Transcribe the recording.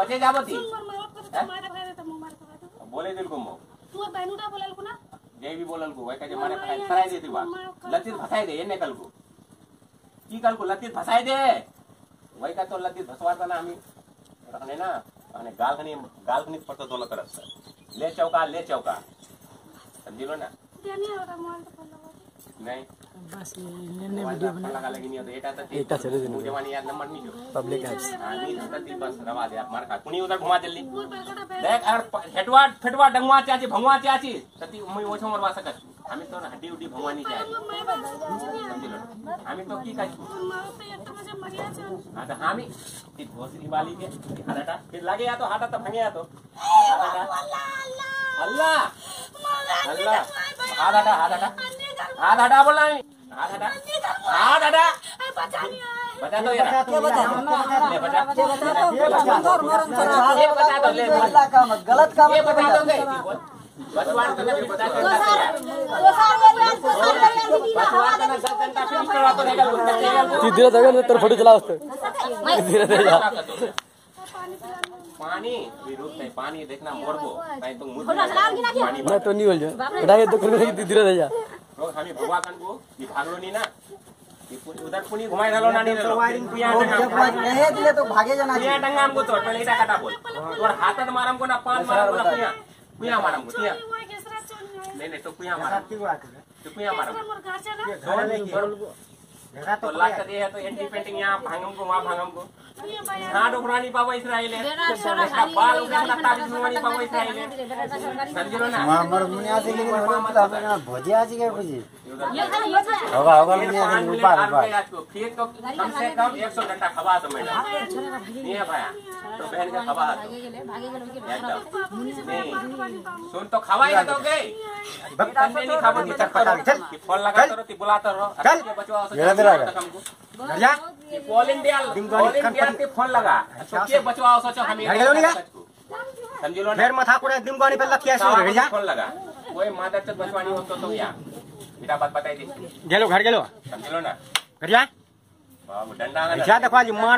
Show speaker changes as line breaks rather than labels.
कचे जाबती
सुन मर मारत कर तो मारे भाई तो मार कर
बोले दिल को मो
तू बैनुडा बोलल को ना
जय भी बोलल को वही कहे मारे फसाई फसाई दे दी बा लतीत फसाई दे ये कल को की कल को लतीत फसाई दे वही का तो लतीत फसवाता ना आम्ही रखने ना અને ગાલખની ગાલખની પડતો તોલો કરત સર લે ચૌકા લે ચૌકા સમજી લો ना नहीं।
बस ये ने वीडियो बना
लगा लगी नहीं होता एटा तो
एटा चले देने।
मुझे मानी याद नंबर नहीं जो।
पब्लिक एप्स
हाँ नहीं तो ती बस रवा दे मार खा। कुनी उधर घुमा जल्दी।
पूर पर कटा पे
देख अगर हेटवा फेटवा डंगवा चाची भंगवा चाची तती मैं ओछो मरवा सकत। आम्ही तो हड्डी उड्डी भंगवानी चाची
मैं बता
लो आम्ही तो की काजू
मारो तो एक मज़े मरिया छे
आता आम्ही ती भोसरी वाली के हाडाटा फिर लागे या तो हाडा तो भंगे या तो। हाडाटा अल्लाह अल्लाह। हाडाटा हाडाटा बोला बता दो
बता
बता
तो बता
दो बोल।
अल्लाह का मत गलत काम
बता दो बसवान तो नहीं बता दो। तो तो
ती धीरे धीरे तर फ़ोटो चला असतो धीरे धीरे।
पानी पिलाने
पानी नहीं पानी देखना मोरबो नहीं तो मुझ पानी
तो नहीं बोल जो तो करने धीरे धीरे
रोज हमें भगवा कन को ये भागलो नहीं ना उधर पुनी घुमाई डालो ना नहीं डालो कुया
जब मत दिले तो भागे जाना
कुया डंगा हमको तोड़ पहले इटा काटा बोल तोड़ हाथत मारम को ना पान मारम को ना कुया कुया मारम को
चोन नहीं
नहीं तो कुया मारम तो कुया मारम
मोर घर से ना
तो लाख दे है तो एंटी पेंटिंग यहाँ भांगम को वहाँ भांगम को
ये भाई
हाँ पावा इसराइल इसका बाल उठा ना ताबीज मुवानी पावा इसराइल समझ लो ना
मर मुनिया से लेकिन होने तो हमें भोजे आज के
खाली
होगा होगा मुनिया से ऊपर ऊपर
बजे को तो कम से कम एक सौ घंटा खबा तो मैडम नहीं है भाया तो बहन का खबा तो एकदम नहीं सुन तो खवाई है तो गई तन्ने नहीं खाबो ती चक्कर की फ़ोन लगा तो ती बुलाता रहो चल बचवा
मेरा तेरा है।
बढ़िया ऑल इंडिया ऑल इंडिया ते फ़ोन लगा। तो के बचवा सोचो हम समझ। लो
फिर मथा कुड़े दिम गानी पे लखिया से
सावा फ़ोन लगा। कोई मादर चत बचवानी हो तो तो या बेटा बात बताई दी
गेलो घर गेलो।
समझ लो ना।
घर
बाबू डंडा
जा देखवा जी मार